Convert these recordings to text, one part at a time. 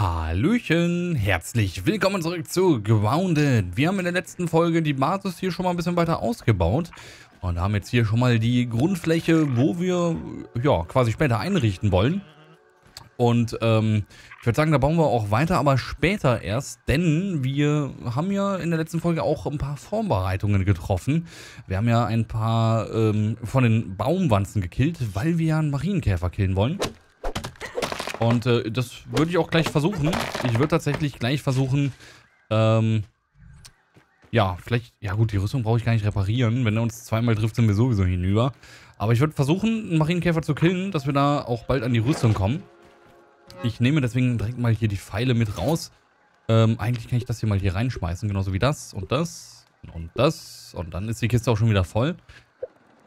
Hallöchen, herzlich willkommen zurück zu Grounded. Wir haben in der letzten Folge die Basis hier schon mal ein bisschen weiter ausgebaut und haben jetzt hier schon mal die Grundfläche, wo wir ja quasi später einrichten wollen. Und ähm, ich würde sagen, da bauen wir auch weiter, aber später erst, denn wir haben ja in der letzten Folge auch ein paar Vorbereitungen getroffen. Wir haben ja ein paar ähm, von den Baumwanzen gekillt, weil wir ja einen Marienkäfer killen wollen. Und äh, das würde ich auch gleich versuchen. Ich würde tatsächlich gleich versuchen, ähm, ja, vielleicht, ja gut, die Rüstung brauche ich gar nicht reparieren. Wenn er uns zweimal trifft, sind wir sowieso hinüber. Aber ich würde versuchen, einen Marienkäfer zu killen, dass wir da auch bald an die Rüstung kommen. Ich nehme deswegen direkt mal hier die Pfeile mit raus. Ähm, eigentlich kann ich das hier mal hier reinschmeißen, genauso wie das und das und das. Und dann ist die Kiste auch schon wieder voll.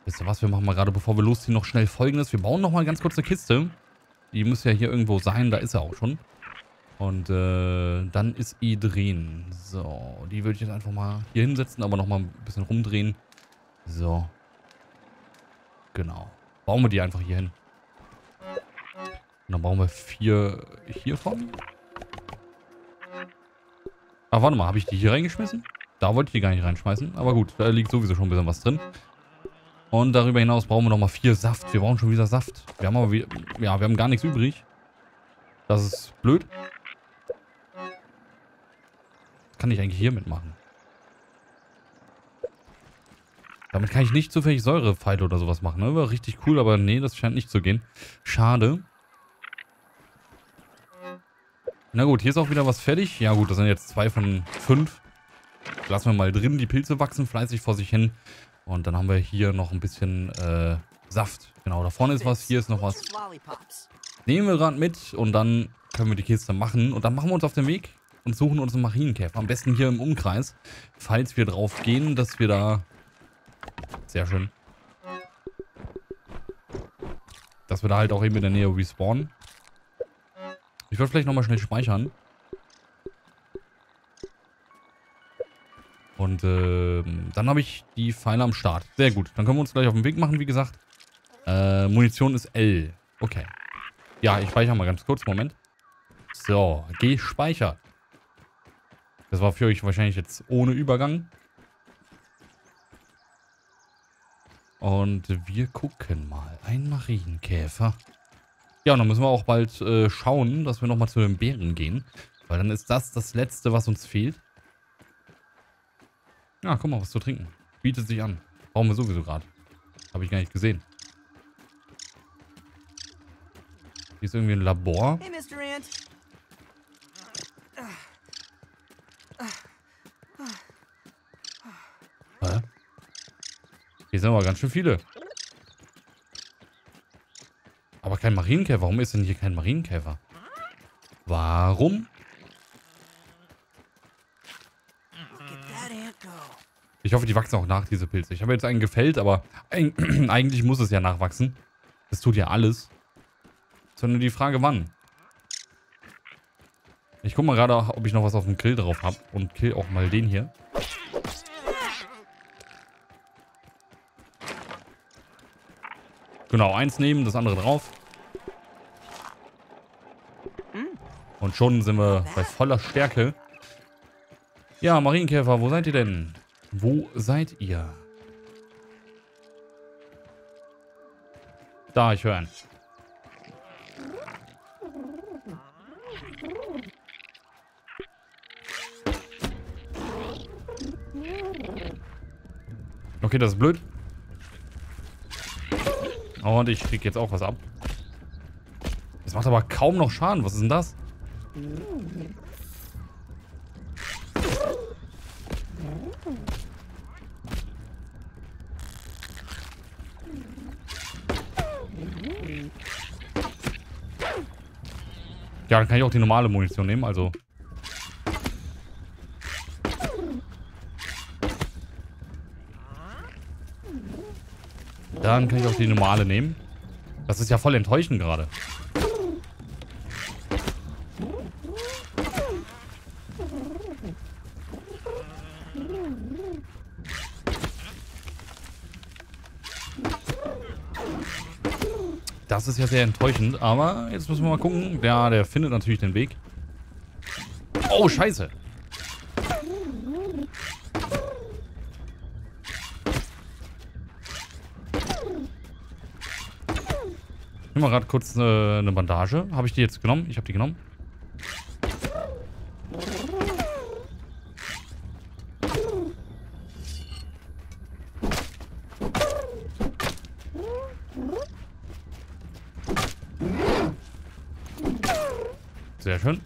Wisst ihr was, wir machen mal gerade, bevor wir losziehen, noch schnell folgendes. Wir bauen nochmal ganz kurz eine Kiste. Die muss ja hier irgendwo sein, da ist er auch schon. Und äh, dann ist I drehen. So, die würde ich jetzt einfach mal hier hinsetzen, aber nochmal ein bisschen rumdrehen. So. Genau. Bauen wir die einfach hier hin. Und dann brauchen wir vier hiervon. Ah, warte mal, habe ich die hier reingeschmissen? Da wollte ich die gar nicht reinschmeißen. Aber gut, da liegt sowieso schon ein bisschen was drin. Und darüber hinaus brauchen wir nochmal vier Saft. Wir brauchen schon wieder Saft. Wir haben aber wieder, ja, wir haben gar nichts übrig. Das ist blöd. Was kann ich eigentlich hier mitmachen? Damit kann ich nicht zufällig Säurepfeile oder sowas machen. Ne? War richtig cool, aber nee, das scheint nicht zu gehen. Schade. Na gut, hier ist auch wieder was fertig. Ja gut, das sind jetzt zwei von fünf. Lassen wir mal drin. Die Pilze wachsen fleißig vor sich hin. Und dann haben wir hier noch ein bisschen äh, Saft. Genau, da vorne ist was, hier ist noch was. Nehmen wir gerade mit und dann können wir die Kiste machen. Und dann machen wir uns auf den Weg und suchen uns einen Marienkäfer. Am besten hier im Umkreis, falls wir drauf gehen, dass wir da... Sehr schön. Dass wir da halt auch eben in der Nähe respawnen. Ich würde vielleicht nochmal schnell speichern. Und äh, dann habe ich die Pfeile am Start. Sehr gut. Dann können wir uns gleich auf den Weg machen, wie gesagt. Äh, Munition ist L. Okay. Ja, ich speichere mal ganz kurz. Moment. So, gespeichert. Das war für euch wahrscheinlich jetzt ohne Übergang. Und wir gucken mal. Ein Marienkäfer. Ja, und dann müssen wir auch bald äh, schauen, dass wir nochmal zu den Bären gehen. Weil dann ist das das Letzte, was uns fehlt. Ja, guck mal, was zu trinken. Bietet sich an. Brauchen wir sowieso gerade. Habe ich gar nicht gesehen. Hier ist irgendwie ein Labor. Hey, Mr. Ant. Hä? Hier sind aber ganz schön viele. Aber kein Marienkäfer. Warum ist denn hier kein Marienkäfer? Warum? Ich hoffe, die wachsen auch nach, diese Pilze. Ich habe jetzt einen gefällt, aber eigentlich muss es ja nachwachsen. Das tut ja alles. Sondern die Frage, wann. Ich gucke mal gerade, ob ich noch was auf dem Grill drauf habe. Und kill auch mal den hier. Genau, eins nehmen, das andere drauf. Und schon sind wir bei voller Stärke. Ja, Marienkäfer, wo seid ihr denn? Wo seid ihr? Da, ich höre einen. Okay, das ist blöd. Und ich krieg jetzt auch was ab. Das macht aber kaum noch Schaden. Was ist denn das? Ja, dann kann ich auch die normale Munition nehmen, also. Dann kann ich auch die normale nehmen. Das ist ja voll enttäuschend gerade. Das ist ja sehr enttäuschend, aber jetzt müssen wir mal gucken. Ja, der findet natürlich den Weg. Oh, scheiße. Nehme mal gerade kurz eine, eine Bandage. Habe ich die jetzt genommen? Ich habe die genommen. Sehr schön.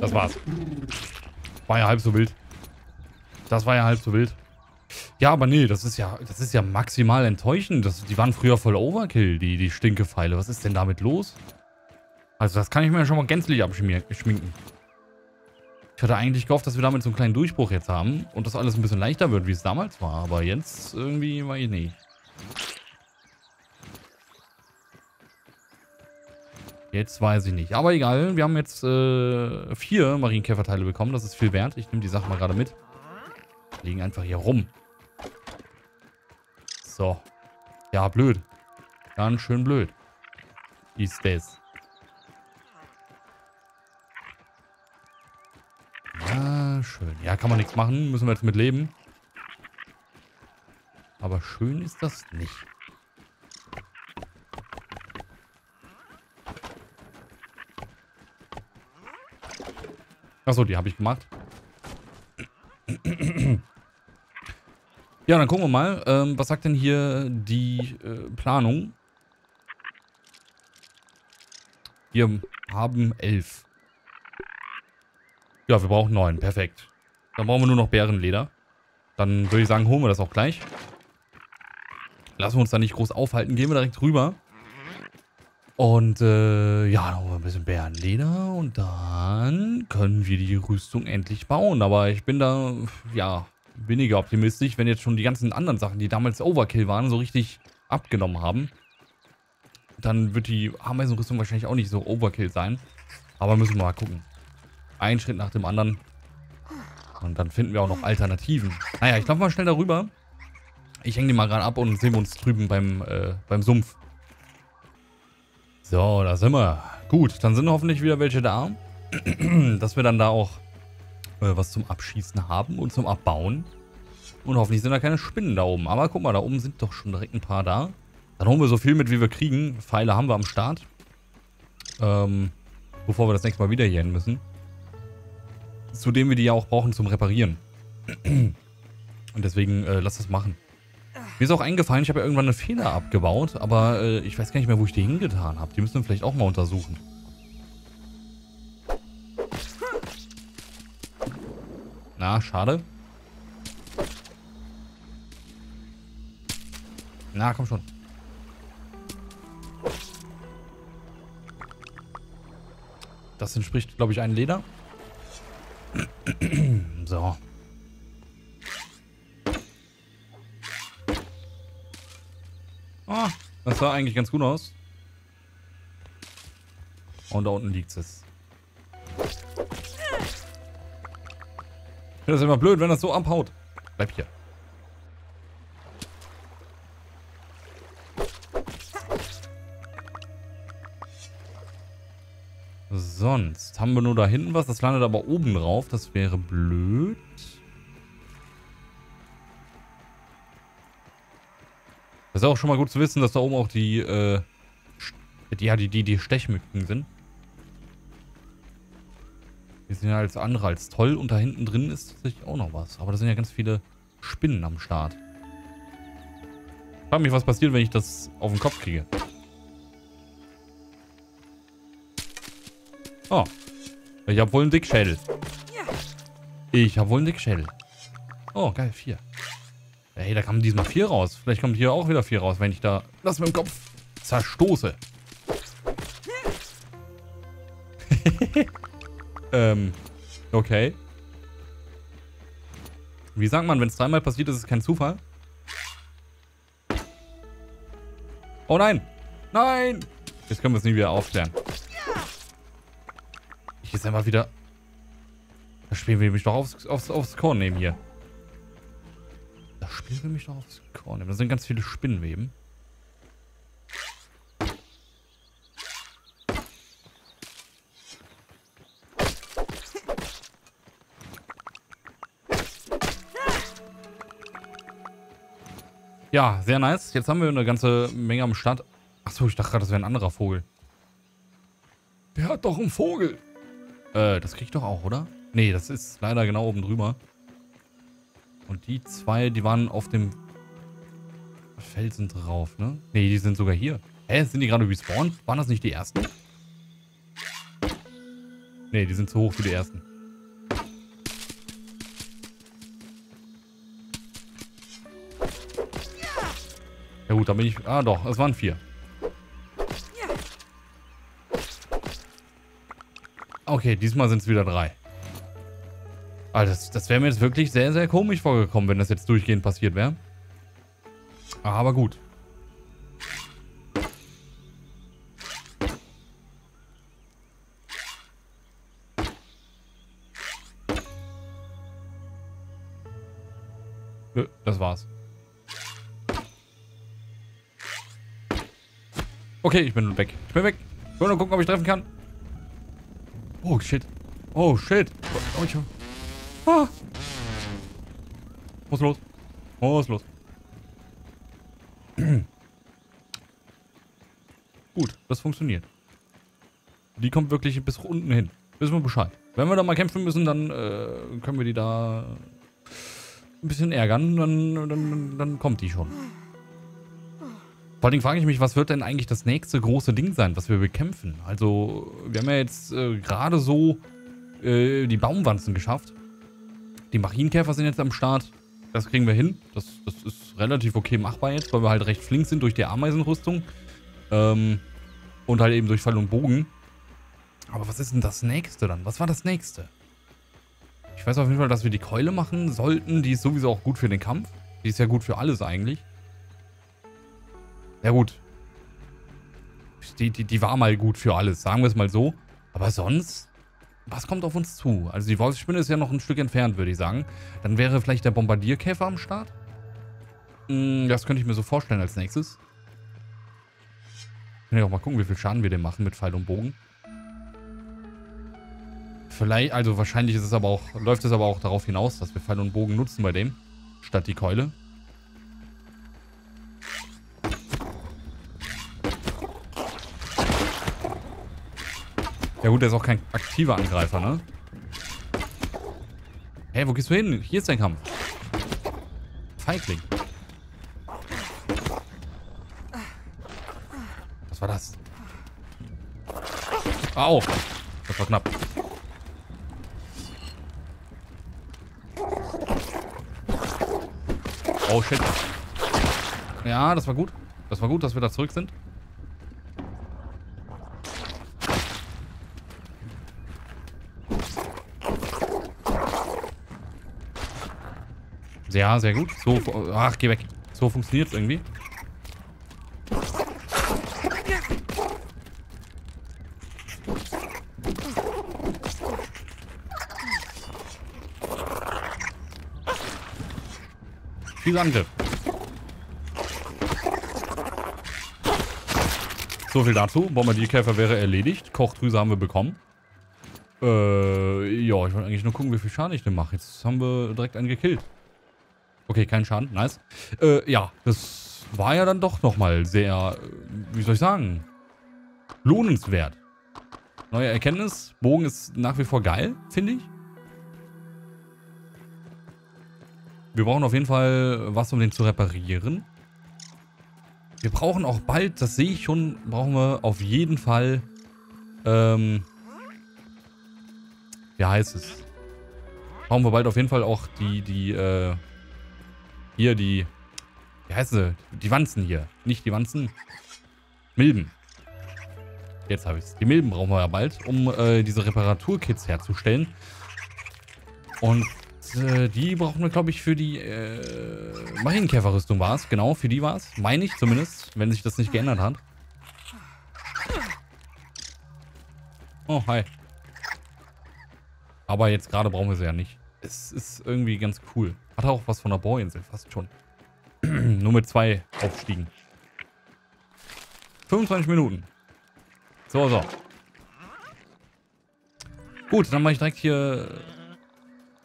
Das war's. War ja halb so wild. Das war ja halb so wild. Ja, aber nee, das ist ja, das ist ja maximal enttäuschend. Das, die waren früher voll Overkill, die, die Stinkepfeile. Was ist denn damit los? Also das kann ich mir schon mal gänzlich abschminken. Ich hatte eigentlich gehofft, dass wir damit so einen kleinen Durchbruch jetzt haben und das alles ein bisschen leichter wird, wie es damals war. Aber jetzt irgendwie weiß ich nicht. Jetzt weiß ich nicht. Aber egal, wir haben jetzt äh, vier Marienkäferteile bekommen. Das ist viel wert. Ich nehme die Sachen mal gerade mit. Liegen einfach hier rum. So. Ja, blöd. Ganz schön blöd. Ist das. Ja, schön. Ja, kann man nichts machen. Müssen wir jetzt mit leben. Aber schön ist das nicht. Achso, die habe ich gemacht. Ja, dann gucken wir mal. Ähm, was sagt denn hier die äh, Planung? Wir haben elf. Ja, wir brauchen neun. Perfekt. Dann brauchen wir nur noch Bärenleder. Dann würde ich sagen, holen wir das auch gleich. Lassen wir uns da nicht groß aufhalten. Gehen wir direkt rüber. Und äh, ja, noch ein bisschen Bärenleder und dann können wir die Rüstung endlich bauen. Aber ich bin da, ja, weniger optimistisch, wenn jetzt schon die ganzen anderen Sachen, die damals Overkill waren, so richtig abgenommen haben. Dann wird die Ameisenrüstung wahrscheinlich auch nicht so Overkill sein. Aber müssen wir mal gucken. Ein Schritt nach dem anderen. Und dann finden wir auch noch Alternativen. Naja, ich laufe mal schnell darüber. Ich hänge die mal gerade ab und sehen wir uns drüben beim, äh, beim Sumpf. So, da sind wir. Gut, dann sind hoffentlich wieder welche da. Dass wir dann da auch äh, was zum Abschießen haben und zum Abbauen. Und hoffentlich sind da keine Spinnen da oben. Aber guck mal, da oben sind doch schon direkt ein paar da. Dann holen wir so viel mit, wie wir kriegen. Pfeile haben wir am Start. Ähm, bevor wir das nächste Mal wieder hier hin müssen. Zudem wir die ja auch brauchen zum Reparieren. Und deswegen äh, lass das machen. Mir ist auch eingefallen, ich habe ja irgendwann eine Feder abgebaut, aber äh, ich weiß gar nicht mehr, wo ich die hingetan habe. Die müssen wir vielleicht auch mal untersuchen. Na, schade. Na, komm schon. Das entspricht, glaube ich, einem Leder. so. Das sah eigentlich ganz gut aus. Und da unten liegt es. Das ist immer blöd, wenn das so abhaut. Bleib hier. Sonst haben wir nur da hinten was. Das landet aber oben drauf. Das wäre blöd. Ist auch schon mal gut zu wissen, dass da oben auch die, äh, ja, die, die, die Stechmücken sind. Die sind ja als andere als toll und da hinten drin ist tatsächlich auch noch was. Aber da sind ja ganz viele Spinnen am Start. Ich frage mich, was passiert, wenn ich das auf den Kopf kriege. Oh. Ich habe wohl einen Dickschädel. Ich habe wohl einen Dickschädel. Oh, geil, vier. Ey, da kam diesmal vier raus. Vielleicht kommt hier auch wieder vier raus, wenn ich da das mit dem Kopf zerstoße. ähm, okay. Wie sagt man, wenn es dreimal passiert, ist es kein Zufall? Oh nein! Nein! Jetzt können wir es nie wieder aufklären. Ich jetzt einfach wieder... Da spielen wir mich doch aufs, aufs, aufs Korn nehmen hier. Spiel will mich doch aufs Korn nehmen. Da sind ganz viele Spinnenweben. Ja, sehr nice. Jetzt haben wir eine ganze Menge am Start. Achso, ich dachte gerade, das wäre ein anderer Vogel. Der hat doch einen Vogel. Äh, das krieg ich doch auch, oder? Nee, das ist leider genau oben drüber. Und die zwei, die waren auf dem Felsen drauf, ne? Nee, die sind sogar hier. Hä, sind die gerade respawned? Waren das nicht die ersten? Nee, die sind zu hoch für die ersten. Ja gut, da bin ich... Ah doch, es waren vier. Okay, diesmal sind es wieder drei. Also das, das wäre mir jetzt wirklich sehr, sehr komisch vorgekommen, wenn das jetzt durchgehend passiert wäre. Aber gut. Nö, das war's. Okay, ich bin weg. Ich bin weg. Ich will nur gucken, ob ich treffen kann. Oh, shit. Oh, shit. Oh, ich... Ah. Ist los? Ist los? Gut, das funktioniert. Die kommt wirklich bis unten hin. Wissen wir Bescheid. Wenn wir da mal kämpfen müssen, dann äh, können wir die da ein bisschen ärgern. Dann, dann, dann kommt die schon. Vor allem frage ich mich, was wird denn eigentlich das nächste große Ding sein, was wir bekämpfen? Also, wir haben ja jetzt äh, gerade so äh, die Baumwanzen geschafft. Die Marienkäfer sind jetzt am Start. Das kriegen wir hin. Das, das ist relativ okay machbar jetzt, weil wir halt recht flink sind durch die Ameisenrüstung. Ähm, und halt eben durch Fall und Bogen. Aber was ist denn das nächste dann? Was war das nächste? Ich weiß auf jeden Fall, dass wir die Keule machen sollten. Die ist sowieso auch gut für den Kampf. Die ist ja gut für alles eigentlich. Ja gut. Die, die, die war mal gut für alles, sagen wir es mal so. Aber sonst, was kommt auf uns zu? Also die Wolfsspinne ist ja noch ein Stück entfernt, würde ich sagen. Dann wäre vielleicht der Bombardierkäfer am Start. Hm, das könnte ich mir so vorstellen als nächstes. Können ja auch mal gucken, wie viel Schaden wir dem machen mit Pfeil und Bogen. Vielleicht, also wahrscheinlich ist es aber auch, läuft es aber auch darauf hinaus, dass wir Pfeil und Bogen nutzen bei dem, statt die Keule. Ja gut, der ist auch kein aktiver Angreifer, ne? Hey, wo gehst du hin? Hier ist dein Kampf. Feigling. Was war das? Au. Das war knapp. Oh shit. Ja, das war gut. Das war gut, dass wir da zurück sind. Ja, sehr gut. So, ach, geh weg. So funktioniert es irgendwie. Viel Angriff. So viel dazu. Bombardierkäfer wäre erledigt. Kochdrüse haben wir bekommen. Äh, ja, ich wollte eigentlich nur gucken, wie viel Schaden ich denn mache. Jetzt haben wir direkt einen gekillt. Okay, kein Schaden, nice. Äh, ja, das war ja dann doch nochmal sehr, wie soll ich sagen, lohnenswert. Neue Erkenntnis, Bogen ist nach wie vor geil, finde ich. Wir brauchen auf jeden Fall was, um den zu reparieren. Wir brauchen auch bald, das sehe ich schon, brauchen wir auf jeden Fall, ähm, wie heißt es? Brauchen wir bald auf jeden Fall auch die, die, äh, hier die, wie heißt sie? Die Wanzen hier. Nicht die Wanzen. Milben. Jetzt habe ich es. Die Milben brauchen wir ja bald, um äh, diese Reparaturkits herzustellen. Und äh, die brauchen wir, glaube ich, für die äh, Marienkäferrüstung war es. Genau, für die war es. Meine ich zumindest, wenn sich das nicht geändert hat. Oh, hi. Aber jetzt gerade brauchen wir sie ja nicht. es ist irgendwie ganz cool. Hat auch was von der Bohrinsel, fast schon. Nur mit zwei Aufstiegen. 25 Minuten. So, so. Gut, dann mache ich direkt hier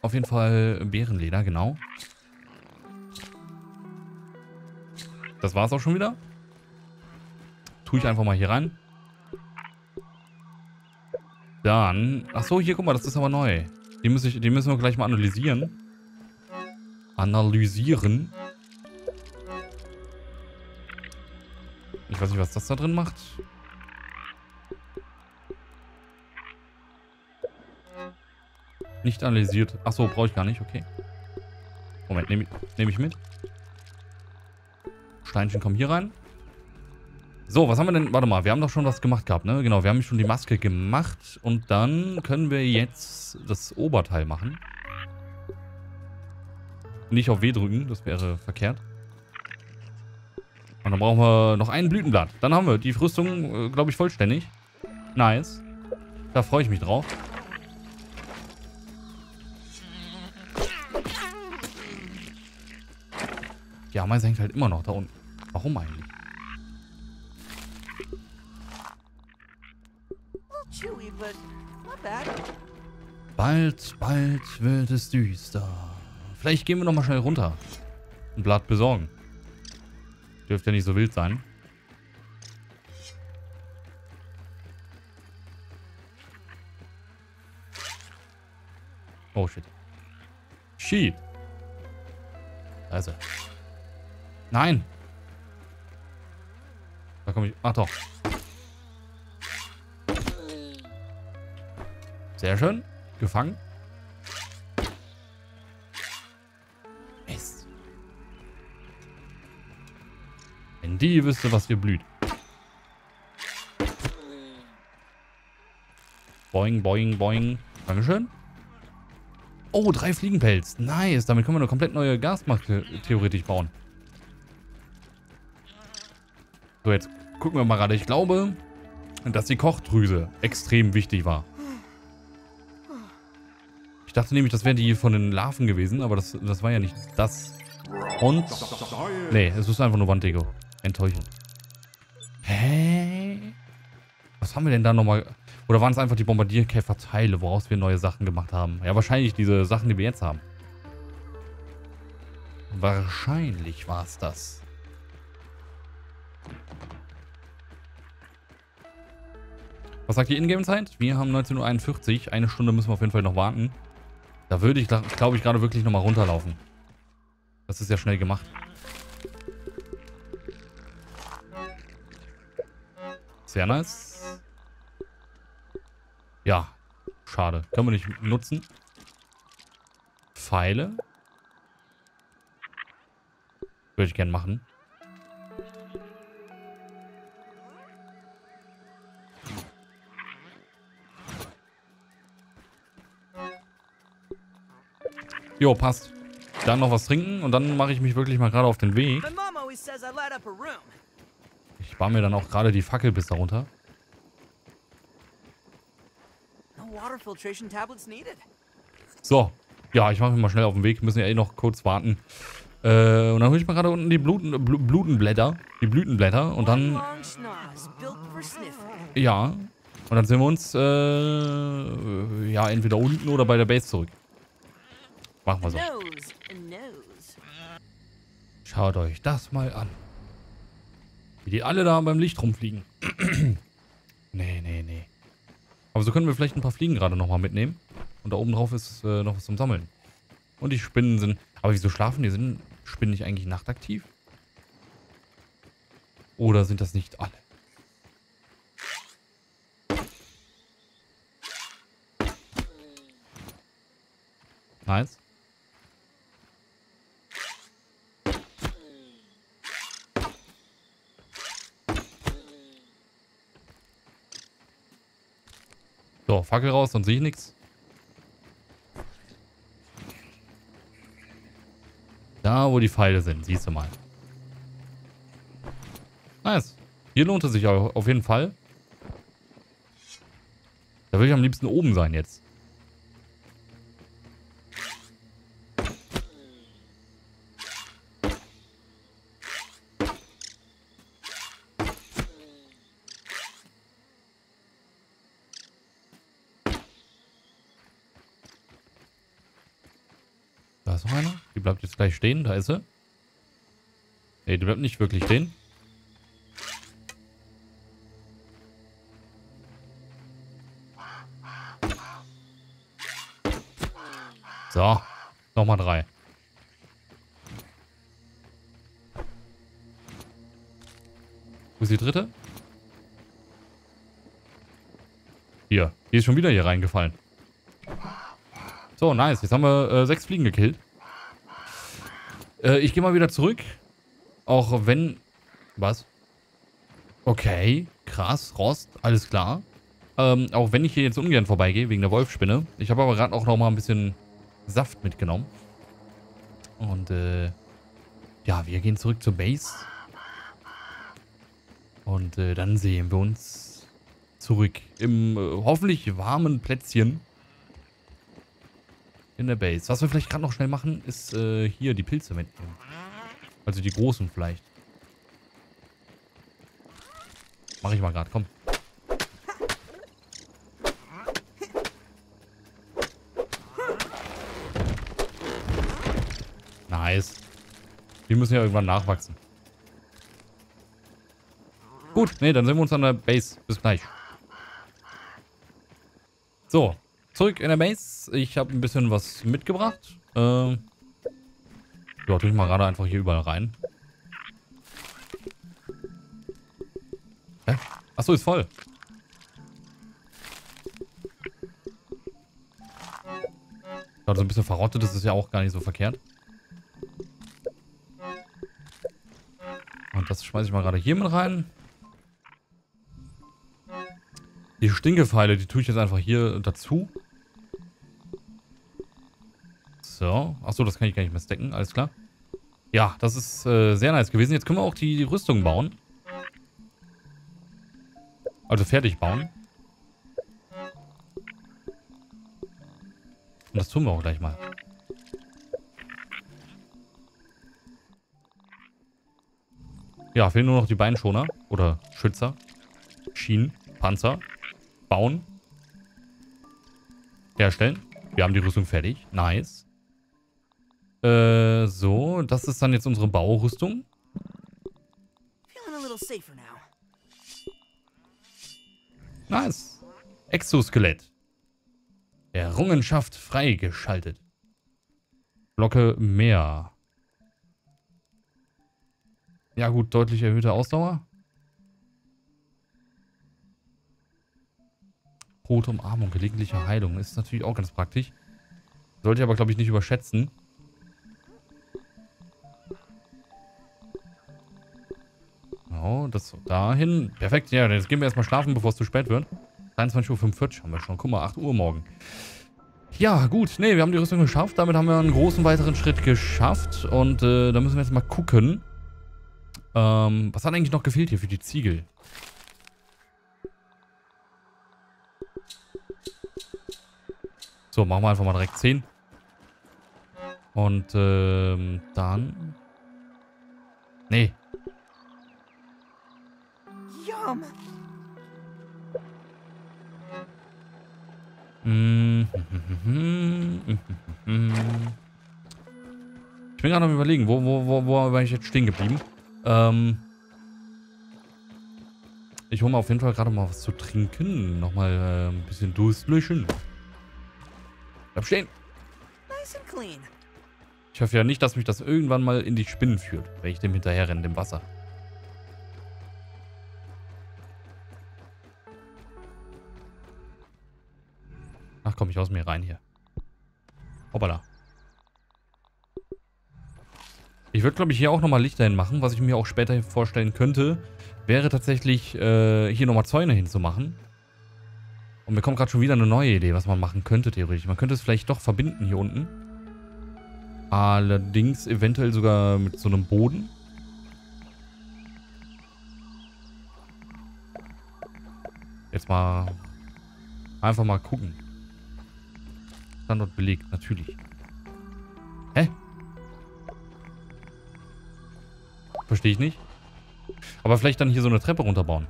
auf jeden Fall Bärenleder, genau. Das war's auch schon wieder. Tue ich einfach mal hier rein. Dann... Achso, hier, guck mal, das ist aber neu. Die, muss ich, die müssen wir gleich mal analysieren. Analysieren. Ich weiß nicht, was das da drin macht. Nicht analysiert. Achso, brauche ich gar nicht. Okay. Moment, nehme nehm ich mit. Steinchen kommen hier rein. So, was haben wir denn? Warte mal, wir haben doch schon was gemacht gehabt, ne? Genau, wir haben schon die Maske gemacht. Und dann können wir jetzt das Oberteil machen. Nicht auf W drücken, das wäre verkehrt. Und dann brauchen wir noch ein Blütenblatt. Dann haben wir die Rüstung, äh, glaube ich, vollständig. Nice. Da freue ich mich drauf. Die Ameise hängt halt immer noch da unten. Warum eigentlich? Bald, bald wird es düster. Vielleicht gehen wir noch mal schnell runter. Ein Blatt besorgen. Dürfte ja nicht so wild sein. Oh shit. Sheep. Also. Nein. Da komme ich. Ach doch. Sehr schön. Gefangen. Die wüsste, was hier blüht. Boing, boing, boing. Dankeschön. Oh, drei Fliegenpelz. Nice. Damit können wir eine komplett neue Gasmaske theoretisch bauen. So, jetzt gucken wir mal gerade. Ich glaube, dass die Kochdrüse extrem wichtig war. Ich dachte nämlich, das wären die von den Larven gewesen, aber das, das war ja nicht das. Und... Nee, es ist einfach nur Wanddeko. Enttäuschend. Hä? Was haben wir denn da nochmal... Oder waren es einfach die Bombardierkäferteile, woraus wir neue Sachen gemacht haben? Ja, wahrscheinlich diese Sachen, die wir jetzt haben. Wahrscheinlich war es das. Was sagt die Ingame-Zeit? Wir haben 19.41 Uhr. Eine Stunde müssen wir auf jeden Fall noch warten. Da würde ich, glaube ich, gerade wirklich nochmal runterlaufen. Das ist ja schnell gemacht. Sehr nice. Ja, schade. Können wir nicht nutzen. Pfeile. Würde ich gern machen. Jo, passt. Dann noch was trinken und dann mache ich mich wirklich mal gerade auf den Weg. Ich baue mir dann auch gerade die Fackel bis darunter. So. Ja, ich mache mich mal schnell auf den Weg. Müssen ja eh noch kurz warten. Äh, und dann hole ich mal gerade unten die Bluten, Bl Blutenblätter. Die Blütenblätter. Und dann... Ja. Und dann sehen wir uns, äh, ja, entweder unten oder bei der Base zurück. Machen wir so. Schaut euch das mal an. Wie die alle da beim Licht rumfliegen. nee, nee, nee. Aber so können wir vielleicht ein paar Fliegen gerade nochmal mitnehmen. Und da oben drauf ist äh, noch was zum Sammeln. Und die Spinnen sind... Aber wieso schlafen die? Sind Spinnen nicht eigentlich nachtaktiv? Oder sind das nicht alle? Nice. So, Fackel raus, sonst sehe ich nichts. Da, wo die Pfeile sind, siehst du mal. Nice. Hier lohnt es sich auf jeden Fall. Da will ich am liebsten oben sein jetzt. Da ist noch einer. Die bleibt jetzt gleich stehen. Da ist sie. Ne, die bleibt nicht wirklich stehen. So. Nochmal drei. Wo ist die dritte? Hier. Die ist schon wieder hier reingefallen. So, nice. Jetzt haben wir äh, sechs Fliegen gekillt. Äh, ich gehe mal wieder zurück. Auch wenn... Was? Okay. Krass. Rost. Alles klar. Ähm, auch wenn ich hier jetzt ungern vorbeigehe, wegen der Wolfspinne. Ich habe aber gerade auch noch mal ein bisschen Saft mitgenommen. Und, äh... Ja, wir gehen zurück zur Base. Und äh, dann sehen wir uns zurück im äh, hoffentlich warmen Plätzchen in der Base. Was wir vielleicht gerade noch schnell machen, ist äh, hier die Pilze mitnehmen. Also die großen vielleicht. Mach ich mal gerade, komm. Nice. Die müssen ja irgendwann nachwachsen. Gut, nee, dann sehen wir uns an der Base. Bis gleich. So, zurück in der Base. Ich habe ein bisschen was mitgebracht. Ähm, ja, tue ich mal gerade einfach hier überall rein. Hä? Achso, ist voll. Also ein bisschen verrottet, das ist ja auch gar nicht so verkehrt. Und das schmeiße ich mal gerade hier mit rein. Die Stinkepfeile, die tue ich jetzt einfach hier dazu. So. Achso, das kann ich gar nicht mehr stacken. Alles klar. Ja, das ist äh, sehr nice gewesen. Jetzt können wir auch die, Rüstung bauen. Also fertig bauen. Und das tun wir auch gleich mal. Ja, fehlen nur noch die Beinschoner. Oder Schützer. Schienen. Panzer bauen. Herstellen. Wir haben die Rüstung fertig. Nice. Äh, so. Das ist dann jetzt unsere Baurüstung. Nice. Exoskelett. Errungenschaft freigeschaltet. Glocke mehr. Ja gut, deutlich erhöhte Ausdauer. Rote Umarmung, gelegentliche Heilung. Ist natürlich auch ganz praktisch. Sollte ich aber, glaube ich, nicht überschätzen. Genau, das dahin. Perfekt, ja, jetzt gehen wir erstmal schlafen, bevor es zu spät wird. 23.45 Uhr haben wir schon. Guck mal, 8 Uhr morgen. Ja, gut. Ne, wir haben die Rüstung geschafft. Damit haben wir einen großen weiteren Schritt geschafft. Und äh, da müssen wir jetzt mal gucken. Ähm, was hat eigentlich noch gefehlt hier für die Ziegel? So, machen wir einfach mal direkt 10. Und ähm, dann... Nee. Yum. Ich bin gerade am überlegen, wo, wo, wo, wo war ich jetzt stehen geblieben? Ähm, ich hole mir auf jeden Fall gerade mal was zu trinken. Nochmal äh, ein bisschen Durst löschen. Bleib stehen. Ich hoffe ja nicht, dass mich das irgendwann mal in die Spinnen führt, wenn ich dem hinterher renne, dem Wasser. Komm, ich aus mir rein hier. Hoppala. Ich würde, glaube ich, hier auch nochmal Lichter hinmachen. Was ich mir auch später vorstellen könnte, wäre tatsächlich, äh, hier nochmal Zäune hinzumachen. Und mir kommt gerade schon wieder eine neue Idee, was man machen könnte, theoretisch. Man könnte es vielleicht doch verbinden hier unten. Allerdings eventuell sogar mit so einem Boden. Jetzt mal einfach mal gucken. Standort belegt, natürlich. Hä? Verstehe ich nicht. Aber vielleicht dann hier so eine Treppe runterbauen.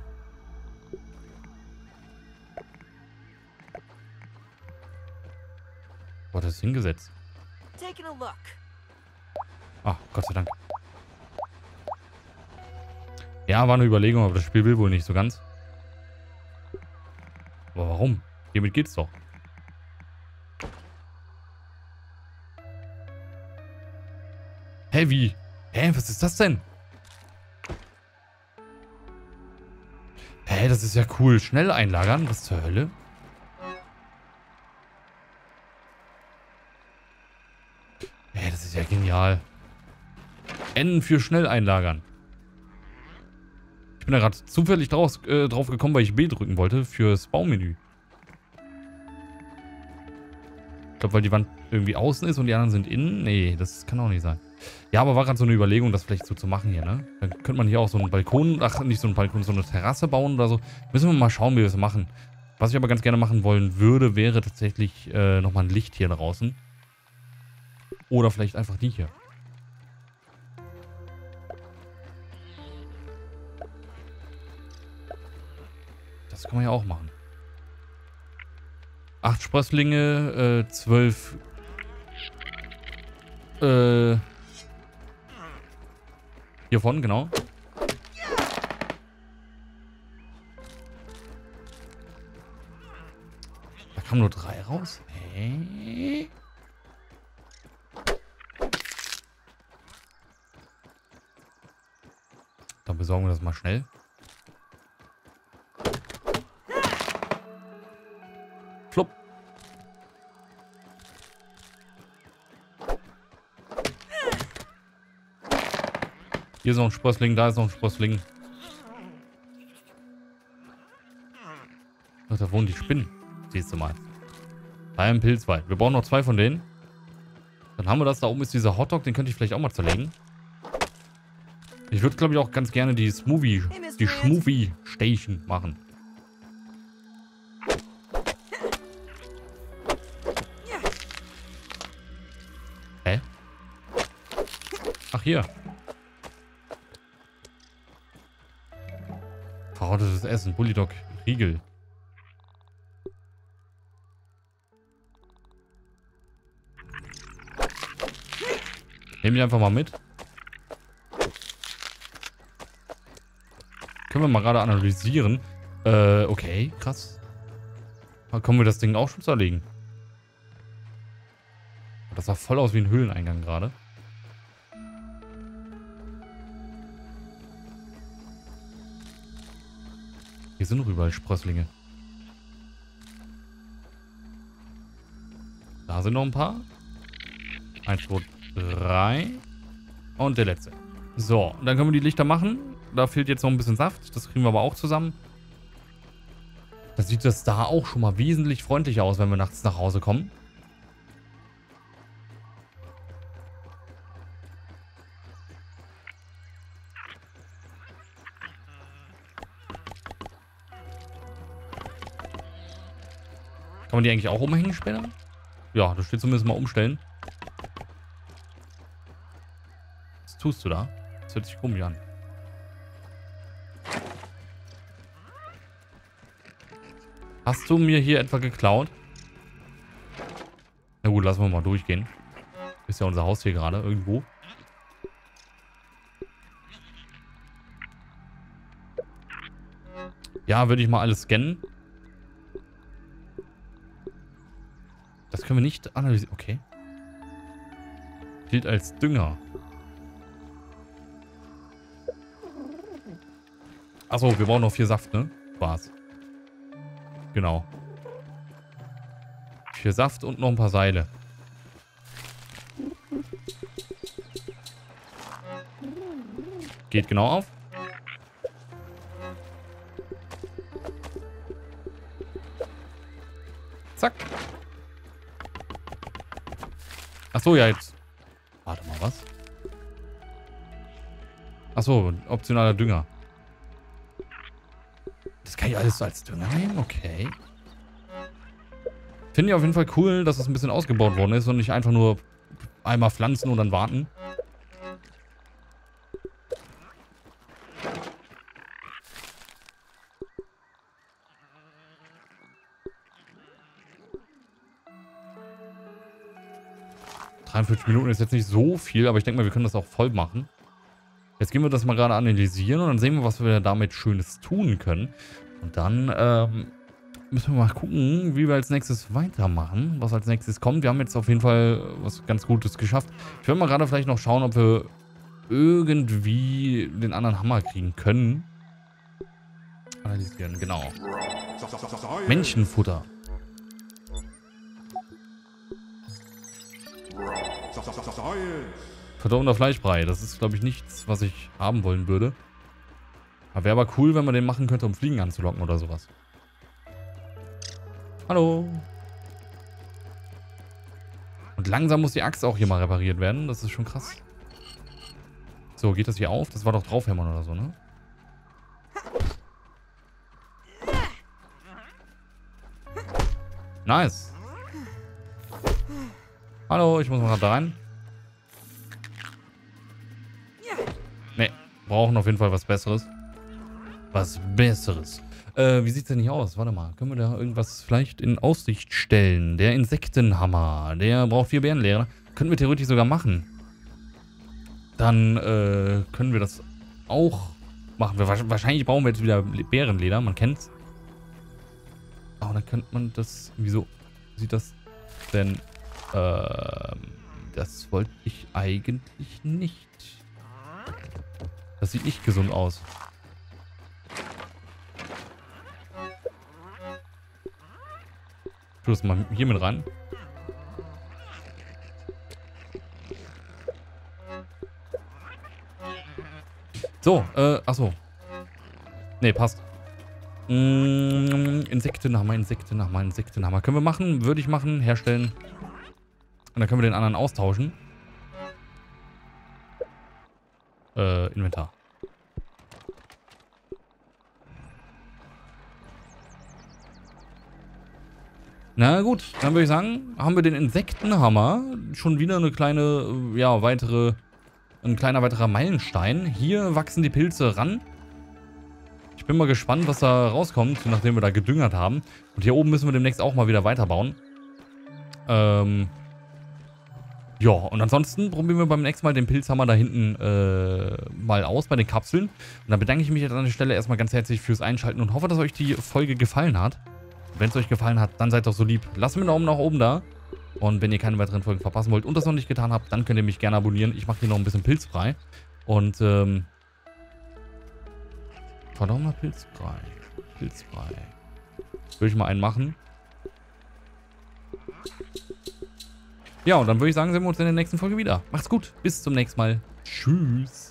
Boah, das ist hingesetzt. Ah, Gott sei Dank. Ja, war eine Überlegung, aber das Spiel will wohl nicht so ganz. Aber warum? Hiermit geht's doch. Hä, wie? Hä, was ist das denn? Hä, das ist ja cool. Schnell einlagern? Was zur Hölle? Hä, das ist ja genial. N für schnell einlagern. Ich bin da gerade zufällig draus, äh, drauf gekommen, weil ich B drücken wollte fürs Baumenü. Ich glaube, weil die Wand irgendwie außen ist und die anderen sind innen. Nee, das kann auch nicht sein. Ja, aber war gerade so eine Überlegung, das vielleicht so zu machen hier, ne? Dann könnte man hier auch so einen Balkon, ach, nicht so einen Balkon, so eine Terrasse bauen oder so. Müssen wir mal schauen, wie wir das machen. Was ich aber ganz gerne machen wollen würde, wäre tatsächlich äh, nochmal ein Licht hier draußen. Oder vielleicht einfach die hier. Das kann man ja auch machen. Acht Sprösslinge, äh, zwölf äh, Hiervon, genau. Da kamen nur drei raus. Hä? Dann besorgen wir das mal schnell. Hier ist noch ein Sprössling, da ist noch ein Sprössling. Ach, da wohnen die Spinnen. Siehst du mal. Beim Pilzwald. Wir brauchen noch zwei von denen. Dann haben wir das. Da oben ist dieser Hotdog. Den könnte ich vielleicht auch mal zerlegen. Ich würde, glaube ich, auch ganz gerne die Smoothie, die Schmovie Station machen. Hä? Ach, hier. Verrottetes Essen. Bullydog. Riegel. Nehmen die einfach mal mit. Können wir mal gerade analysieren. Äh, okay, krass. Können wir das Ding auch schon zerlegen? Das sah voll aus wie ein Höhleneingang gerade. Hier sind noch überall Sprösslinge. Da sind noch ein paar. Eins, zwei, drei. Und der letzte. So, dann können wir die Lichter machen. Da fehlt jetzt noch ein bisschen Saft. Das kriegen wir aber auch zusammen. Da sieht das da auch schon mal wesentlich freundlicher aus, wenn wir nachts nach Hause kommen. Man die eigentlich auch umhängen später? Ja, da steht zumindest mal umstellen. Was tust du da? Das hört sich komisch an. Hast du mir hier etwa geklaut? Na gut, lassen wir mal durchgehen. Ist ja unser Haus hier gerade irgendwo. Ja, würde ich mal alles scannen. Das können wir nicht analysieren. Okay. Gilt als Dünger. Achso, wir brauchen noch vier Saft, ne? War's. Genau. Vier Saft und noch ein paar Seile. Geht genau auf. Achso, ja, jetzt. Warte mal, was? Achso, optionaler Dünger. Das kann ich alles so als Dünger nehmen? Okay. Finde ich auf jeden Fall cool, dass es das ein bisschen ausgebaut worden ist und nicht einfach nur einmal pflanzen und dann warten. 43 Minuten ist jetzt nicht so viel, aber ich denke mal, wir können das auch voll machen. Jetzt gehen wir das mal gerade analysieren und dann sehen wir, was wir damit Schönes tun können. Und dann ähm, müssen wir mal gucken, wie wir als nächstes weitermachen, was als nächstes kommt. Wir haben jetzt auf jeden Fall was ganz Gutes geschafft. Ich will mal gerade vielleicht noch schauen, ob wir irgendwie den anderen Hammer kriegen können. Analysieren, genau. Menschenfutter. Verdorbener Fleischbrei. Das ist, glaube ich, nichts, was ich haben wollen würde. Aber wäre aber cool, wenn man den machen könnte, um Fliegen anzulocken oder sowas. Hallo. Und langsam muss die Axt auch hier mal repariert werden. Das ist schon krass. So, geht das hier auf? Das war doch draufhämmern oder so, ne? Nice. Hallo, ich muss mal da rein. Ne, brauchen auf jeden Fall was Besseres. Was Besseres. Äh, wie sieht's denn hier aus? Warte mal, können wir da irgendwas vielleicht in Aussicht stellen? Der Insektenhammer, der braucht vier Bärenlehrer. Können wir theoretisch sogar machen. Dann äh, können wir das auch machen. Wir, wahrscheinlich brauchen wir jetzt wieder Bärenleder, man kennt's. Aber dann könnte man das... Wieso sieht das denn... Ähm, das wollte ich eigentlich nicht. Das sieht nicht gesund aus. Tu das mal hier mit rein. So, äh, achso. Nee, passt. Mm, Insektenhammer, Insektenhammer, Insektenhammer. Können wir machen, würde ich machen, herstellen. Und dann können wir den anderen austauschen. Äh, Inventar. Na gut, dann würde ich sagen, haben wir den Insektenhammer. Schon wieder eine kleine, ja, weitere, ein kleiner weiterer Meilenstein. Hier wachsen die Pilze ran. Ich bin mal gespannt, was da rauskommt, nachdem wir da gedüngert haben. Und hier oben müssen wir demnächst auch mal wieder weiterbauen. Ähm, ja, und ansonsten probieren wir beim nächsten Mal den Pilzhammer da hinten äh, mal aus bei den Kapseln. Und dann bedanke ich mich jetzt an der Stelle erstmal ganz herzlich fürs Einschalten und hoffe, dass euch die Folge gefallen hat. Wenn es euch gefallen hat, dann seid doch so lieb. Lasst mir einen Daumen nach oben da. Und wenn ihr keine weiteren Folgen verpassen wollt und das noch nicht getan habt, dann könnt ihr mich gerne abonnieren. Ich mache hier noch ein bisschen Pilzbrei. Und, ähm... Verdammt Pilzbrei. Pilzbrei. Würde ich mal einen machen. Ja, und dann würde ich sagen, sehen wir uns in der nächsten Folge wieder. Macht's gut. Bis zum nächsten Mal. Tschüss.